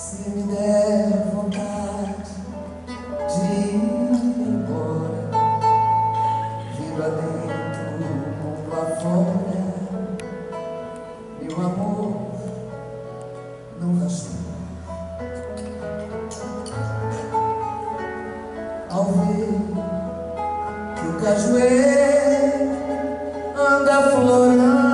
Se me der vontade de ir embora, viva dentro, mundo afora, meu amor não gastou. Ao ver que o cajueiro anda florando,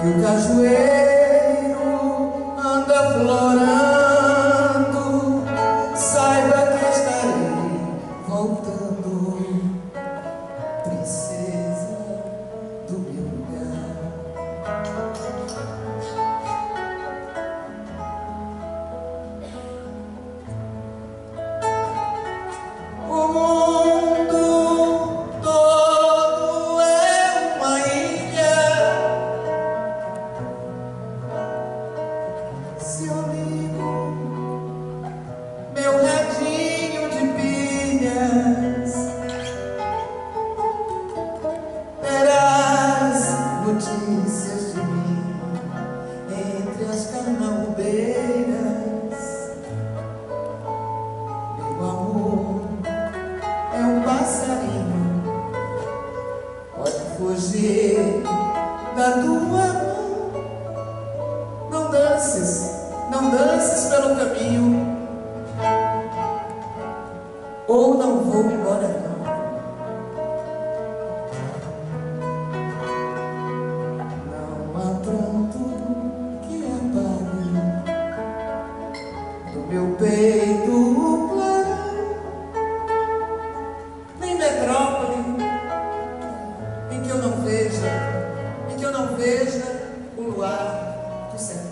que o cajueiro anda florando, notícias de mim entre as carnaubeiras. Meu amor é um passarinho, pode fugir da tua mão. Não dances, não dances pelo caminho, ou não vou meu peito claro, nem metrópole em que eu não veja, em que eu não veja o luar do sertão.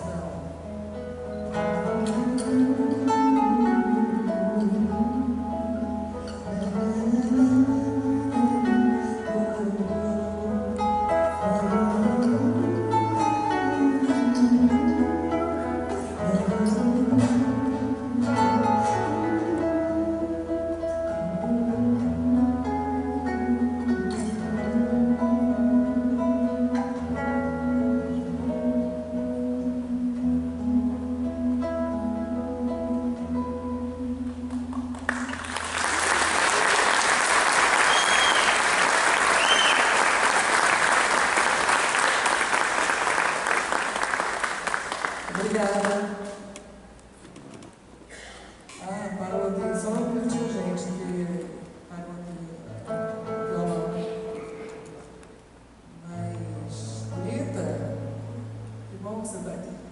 Obrigada. Ah, parou aqui só um minutinho, gente, que parou aqui violão. Mas, Rita, que bom que você está aqui.